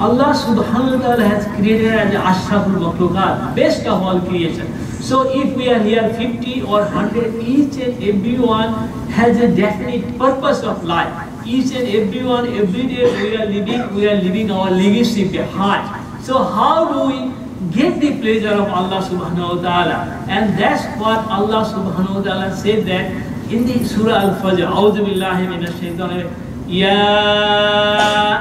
Allah subhanahu wa ta'ala has created as Ashraful Makhlukat, best of all creation. So if we are here 50 or 100, each and everyone has a definite purpose of life. Each and everyone, every day we are living, we are living our legacy behind. heart. So how do we get the pleasure of Allah subhanahu wa ta'ala? And that's what Allah subhanahu wa ta'ala said that in the Surah Al-Fajr, A'udhu Billahi Minash Shaitan, Ya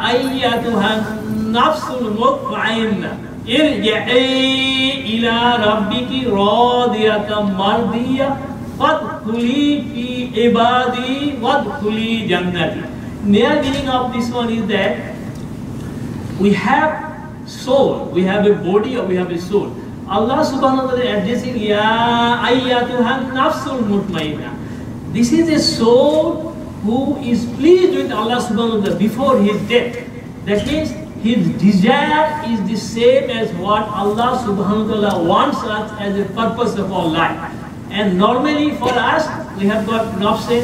ayyatuhan النفس المطمئنة ارجعي إلى ربك راضية مرضية فادخلي في عبادي وادخلي جنتي. Near meaning of this one is that we have soul, we have a body or we have a soul. Allah subhanahu wa ta'ala is addressing Ya ayyatuhan nafsul mutmainah. This is a soul who is pleased with Allah subhanahu wa ta'ala before his death. That means his desire is the same as what Allah subhanahu wa ta'ala wants us as a purpose of our life. And normally for us, we have got nafse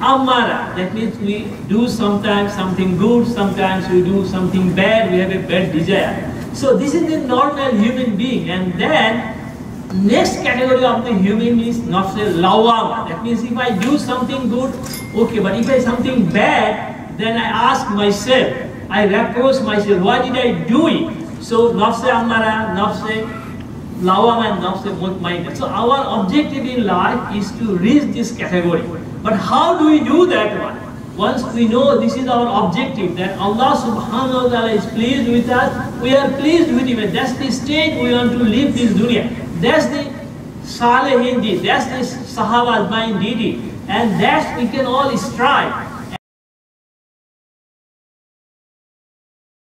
amara. That means we do sometimes something good, sometimes we do something bad, we have a bad desire. So this is the normal human being. And then next category of the human is nafse lawama. That means if I do something good, okay, but if I do something bad, then I ask myself, I reproach myself, why did I do it? So nafse amara, nafse lawama and nafse mutmainah. So our objective in life is to reach this category. But how do we do that one? Once we know this is our objective, that Allah subhanahu wa ta'ala is pleased with us, we are pleased with Him. That's the state we want to live this dunya. That's the Salihin deed, that's the Sahaba's mind deed. And that we can all strive.